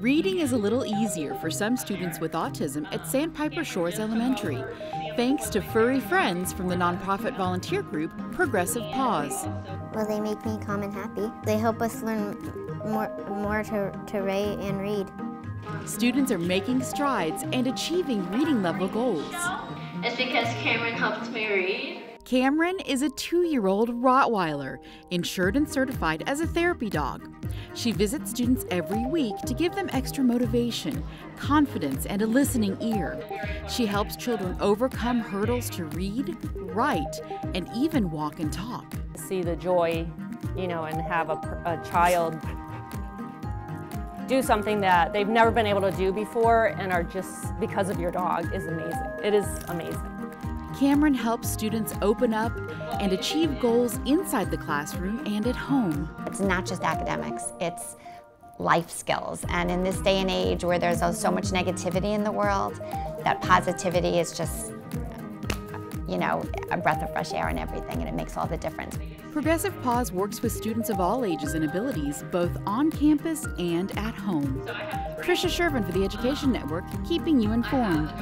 Reading is a little easier for some students with autism at Sandpiper Shores Elementary, thanks to furry friends from the nonprofit volunteer group Progressive Paws. Well, they make me calm and happy. They help us learn more, more to, to write and read. Students are making strides and achieving reading level goals. It's because Cameron helped me read. Cameron is a two year old Rottweiler, insured and certified as a therapy dog. She visits students every week to give them extra motivation, confidence, and a listening ear. She helps children overcome hurdles to read, write, and even walk and talk. See the joy, you know, and have a, a child do something that they've never been able to do before and are just because of your dog is amazing. It is amazing. Cameron helps students open up and achieve goals inside the classroom and at home. It's not just academics, it's life skills. And in this day and age where there's so much negativity in the world, that positivity is just, you know, a breath of fresh air and everything, and it makes all the difference. Progressive Paws works with students of all ages and abilities, both on campus and at home. Tricia Shervin for the Education Network, keeping you informed.